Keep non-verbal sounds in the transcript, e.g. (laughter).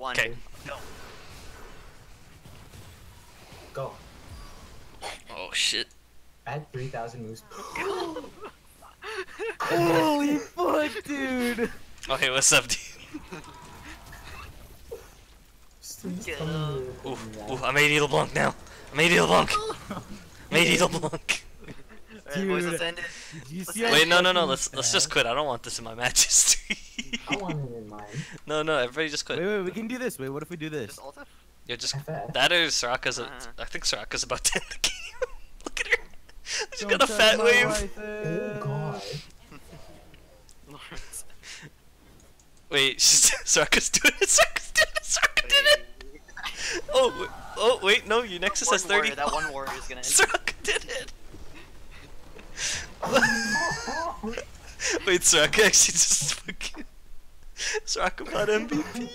one. Okay. Go. Go. Oh shit. Add 3,000 moves. (gasps) Holy fuck, dude! Oh hey, what's up, dude? Streets Get coming up. here. Ooh, ooh, I'm AD LeBlanc now. I'm AD LeBlanc. (laughs) I'm AD LeBlanc. Alright, boys, let's Dude. end it. Did you see Wait, how no, no, no. Let's let's just quit. I don't want this in my (laughs) match history. I want it in mine. (laughs) no, no, everybody just quit. Wait, wait, we can do this. Wait, what if we do this? Just ult F? Just FF. that Soraka's. A, Uh. I think Soraka's about to (laughs) end the game. Look at her. She's Don't got a fat my wave. wife, Oh uh, god. Wait, she's Soraka's doing it. Soraka's doing it. Soraka did it. Oh, wait, oh wait, no, your Nexus One has 30. warrior, that one warrior is gonna end. Soraka did it. Wait, Soraka actually just fucking. Soraka got MVP.